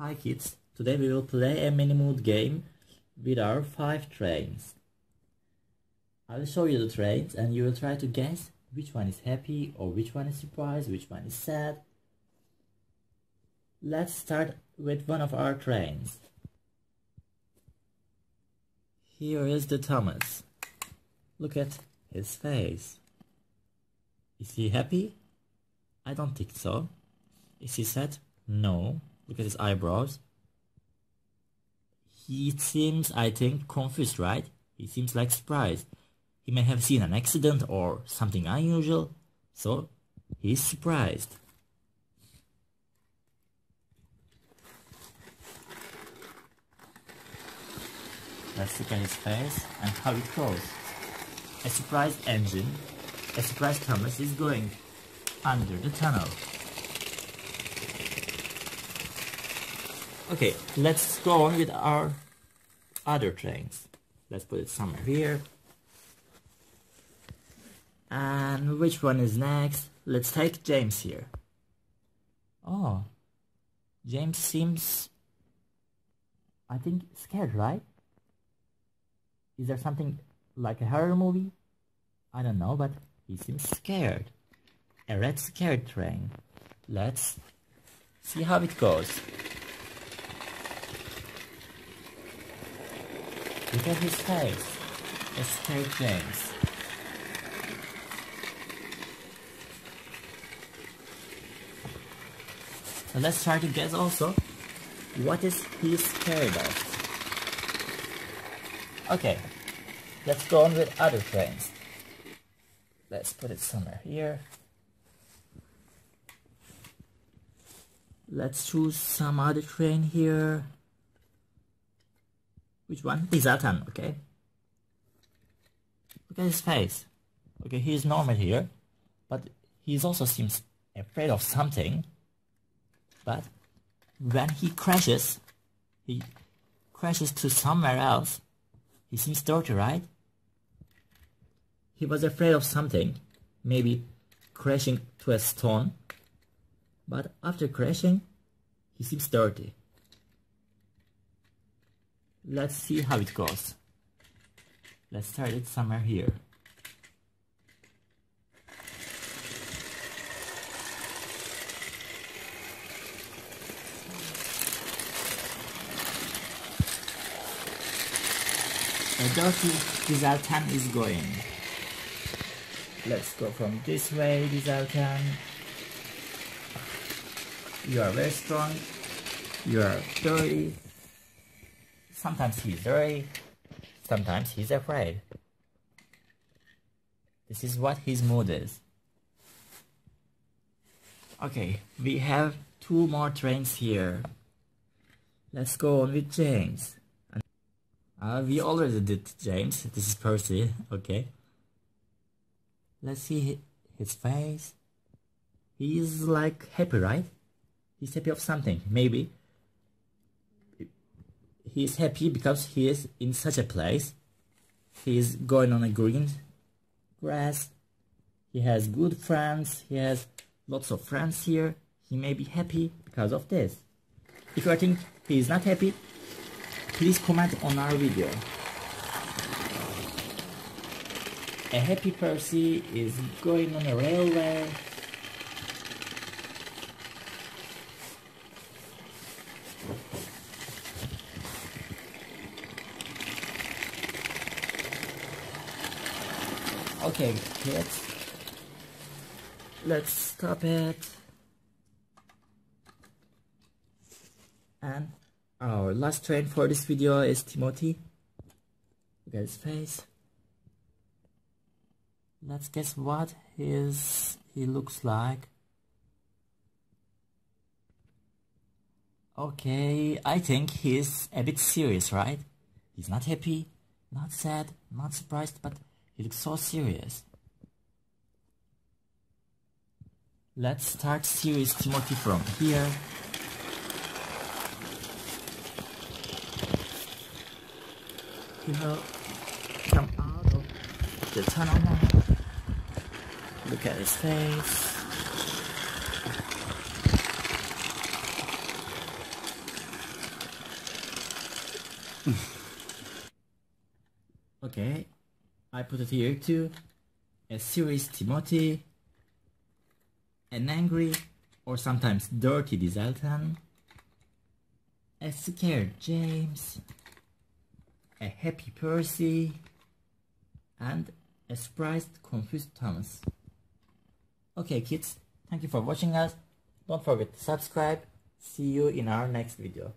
Hi kids, today we will play a mini mood game with our five trains. I will show you the trains and you will try to guess which one is happy or which one is surprised, which one is sad. Let's start with one of our trains. Here is the Thomas. Look at his face. Is he happy? I don't think so. Is he sad? No. Look at his eyebrows. He seems, I think, confused, right? He seems like surprised. He may have seen an accident or something unusual, so he's surprised. Let's look at his face and how it goes. A surprised engine, a surprised Thomas is going under the tunnel. Okay, let's go on with our other trains. Let's put it somewhere here. And which one is next? Let's take James here. Oh, James seems, I think, scared, right? Is there something like a horror movie? I don't know, but he seems scared. A red scared train. Let's see how it goes. Look at his face. A scared James. So let's try to guess also what is he scared of. Okay, let's go on with other trains. Let's put it somewhere here. Let's choose some other train here. Which one? Zlatan, okay. Look at his face. Okay, he is normal here, but he also seems afraid of something. But when he crashes, he crashes to somewhere else. He seems dirty, right? He was afraid of something, maybe crashing to a stone. But after crashing, he seems dirty. Let's see how it goes. Let's start it somewhere here. A dirty Diesel 10 is going. Let's go from this way, Diesel 10. You are very strong. You are dirty. Sometimes he's dirty, sometimes he's afraid. This is what his mood is. Okay, we have two more trains here. Let's go on with James. Uh, we already did James. This is Percy. Okay. Let's see his face. He's like happy, right? He's happy of something. Maybe he is happy because he is in such a place. He is going on a green grass. He has good friends. He has lots of friends here. He may be happy because of this. If you think he is not happy, please comment on our video. A happy Percy is going on a railway Okay, kids. Let's stop it. And our last train for this video is Timothy. Look at his face. Let's guess what his he looks like. Okay, I think he's a bit serious, right? He's not happy, not sad, not surprised, but he looks so serious. Let's start serious Timothy from here. He will come out of the tunnel. Look at his face. okay, I put it here too. A serious Timothy, an angry or sometimes dirty Diesel 10, a scared James, a happy Percy, and a surprised confused Thomas. Okay kids, thank you for watching us. Don't forget to subscribe. See you in our next video.